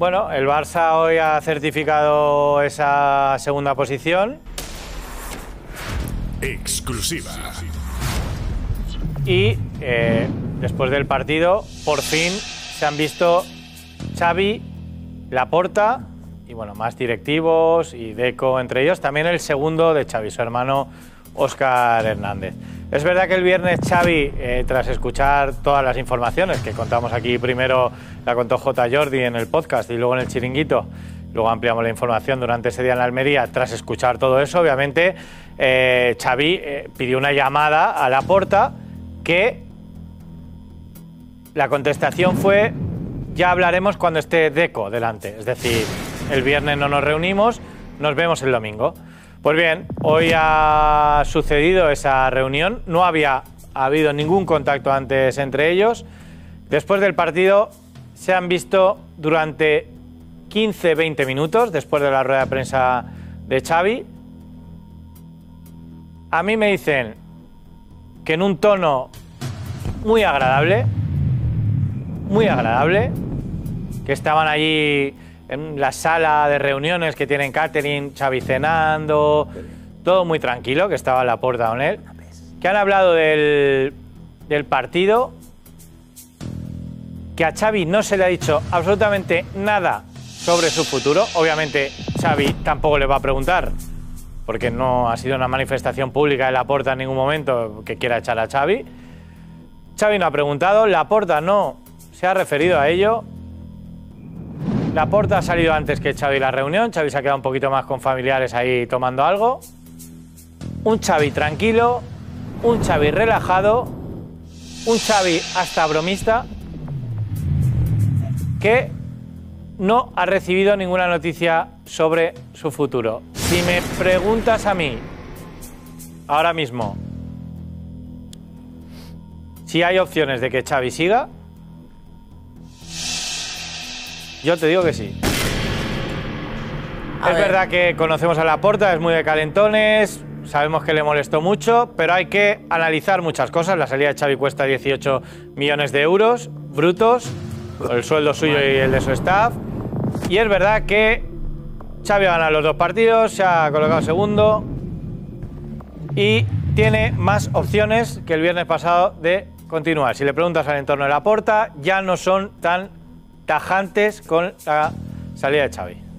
Bueno, el Barça hoy ha certificado esa segunda posición. Exclusiva. Y eh, después del partido, por fin se han visto Xavi, Laporta y bueno, más directivos y Deco entre ellos. También el segundo de Xavi, su hermano Óscar Hernández. Es verdad que el viernes Xavi, eh, tras escuchar todas las informaciones que contamos aquí, primero la contó J. Jordi en el podcast y luego en el chiringuito, luego ampliamos la información durante ese día en la Almería, tras escuchar todo eso, obviamente eh, Xavi eh, pidió una llamada a la porta que la contestación fue ya hablaremos cuando esté Deco delante, es decir, el viernes no nos reunimos, nos vemos el domingo. Pues bien, hoy ha sucedido esa reunión, no había habido ningún contacto antes entre ellos. Después del partido se han visto durante 15-20 minutos, después de la rueda de prensa de Xavi. A mí me dicen que en un tono muy agradable, muy agradable, que estaban allí en la sala de reuniones que tienen catering, Xavi cenando, todo muy tranquilo, que estaba la puerta con él, que han hablado del, partido, que a Xavi no se le ha dicho absolutamente nada sobre su futuro. Obviamente Xavi tampoco le va a preguntar, porque no ha sido una manifestación pública de Laporta en ningún momento que quiera echar a Xavi. Xavi no ha preguntado, Laporta no se ha referido a ello. Laporta ha salido antes que Xavi la reunión, Xavi se ha quedado un poquito más con familiares ahí tomando algo. Un Xavi tranquilo, un Xavi relajado, un Xavi hasta bromista que no ha recibido ninguna noticia sobre su futuro. Si me preguntas a mí, ahora mismo, si hay opciones de que Xavi siga, yo te digo que sí. A es ver. verdad que conocemos a Laporta, es muy de calentones, sabemos que le molestó mucho, pero hay que analizar muchas cosas. La salida de Xavi cuesta 18 millones de euros brutos, el sueldo suyo y el de su staff. Y es verdad que Xavi ha ganado los dos partidos, se ha colocado segundo y tiene más opciones que el viernes pasado de continuar. Si le preguntas al entorno de Laporta, ya no son tan tajantes con la salida de Xavi.